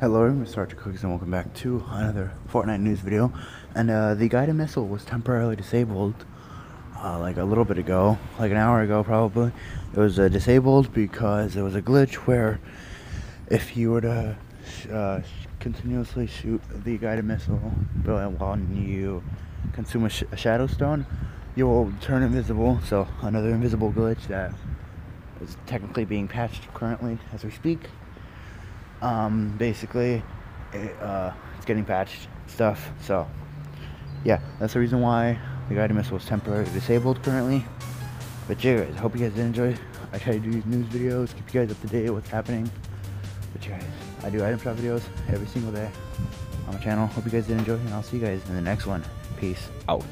Hello, I'm. Archer Cookies and welcome back to another Fortnite news video. And uh, the guided missile was temporarily disabled uh, like a little bit ago, like an hour ago probably. It was uh, disabled because there was a glitch where if you were to uh, continuously shoot the guided missile while you consume a, sh a shadow stone, you will turn invisible. So another invisible glitch that is technically being patched currently as we speak. Um, basically, it, uh, it's getting patched stuff. So, yeah, that's the reason why the guided missile was temporarily disabled currently. But yeah, guys, hope you guys did enjoy. I try to do these news videos, keep you guys up to date what's happening. But you guys, I do item shop videos every single day on my channel. Hope you guys did enjoy, and I'll see you guys in the next one. Peace out.